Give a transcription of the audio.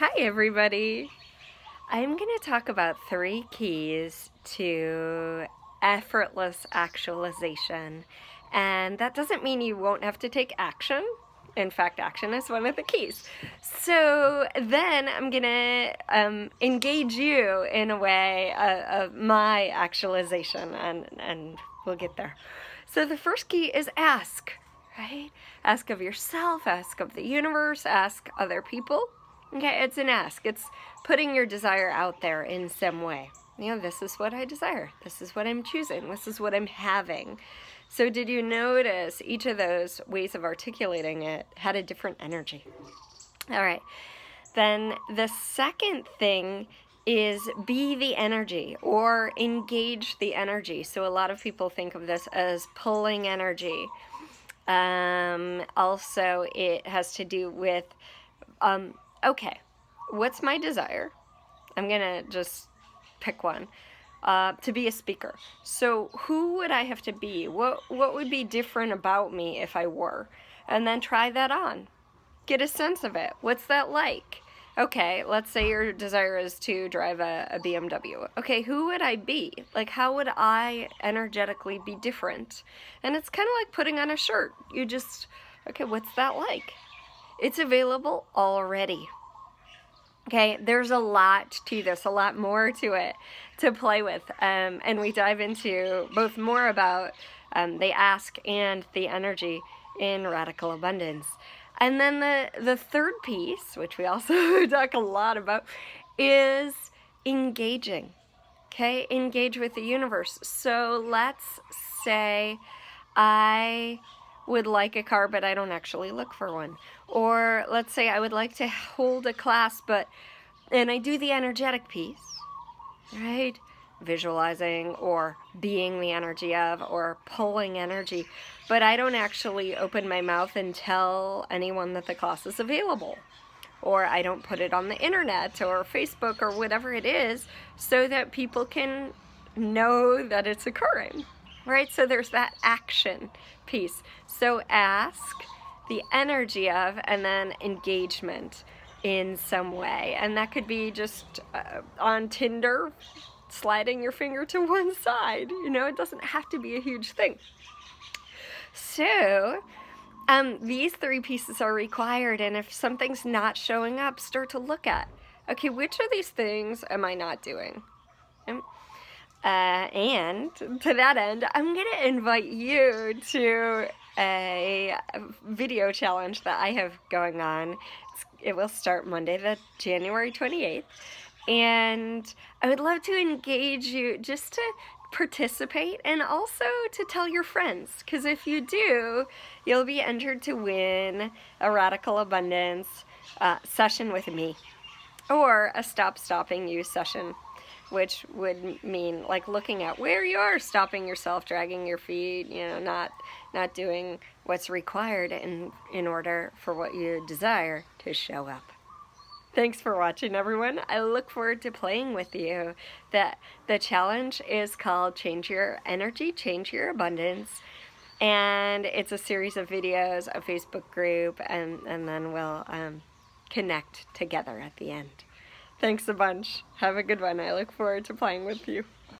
Hi everybody! I'm going to talk about three keys to effortless actualization. And that doesn't mean you won't have to take action. In fact, action is one of the keys. So then I'm going to um, engage you in a way uh, of my actualization, and, and we'll get there. So the first key is ask, right? Ask of yourself, ask of the universe, ask other people. Okay, it's an ask. It's putting your desire out there in some way. You know, this is what I desire. This is what I'm choosing. This is what I'm having. So did you notice each of those ways of articulating it had a different energy? All right. Then the second thing is be the energy or engage the energy. So a lot of people think of this as pulling energy. Um, also, it has to do with um, okay, what's my desire? I'm to just pick one. Uh, to be a speaker. So who would I have to be? What, what would be different about me if I were? And then try that on. Get a sense of it. What's that like? Okay, let's say your desire is to drive a, a BMW. Okay, who would I be? Like, how would I energetically be different? And it's kind of like putting on a shirt. You just, okay, what's that like? It's available already. Okay, there's a lot to this, a lot more to it to play with. Um, and we dive into both more about um, the ask and the energy in radical abundance. And then the, the third piece, which we also talk a lot about, is engaging. Okay, engage with the universe. So let's say I would like a car, but I don't actually look for one. Or let's say I would like to hold a class, but, and I do the energetic piece, right? Visualizing or being the energy of or pulling energy, but I don't actually open my mouth and tell anyone that the class is available. Or I don't put it on the internet or Facebook or whatever it is so that people can know that it's occurring right? So there's that action piece. So ask, the energy of, and then engagement in some way. And that could be just uh, on Tinder, sliding your finger to one side. You know, it doesn't have to be a huge thing. So, um, these three pieces are required, and if something's not showing up, start to look at, okay, which of these things am I not doing? Uh, and to that end, I'm going to invite you to a video challenge that I have going on. It's, it will start Monday, the January 28th. And I would love to engage you just to participate and also to tell your friends. Because if you do, you'll be entered to win a Radical Abundance uh, session with me or a Stop Stopping You session which would mean like looking at where you are stopping yourself dragging your feet you know not not doing what's required in in order for what you desire to show up. Thanks for watching everyone. I look forward to playing with you. That the challenge is called change your energy change your abundance. And it's a series of videos a facebook group and and then we'll um, connect together at the end Thanks a bunch. Have a good one. I look forward to playing with you.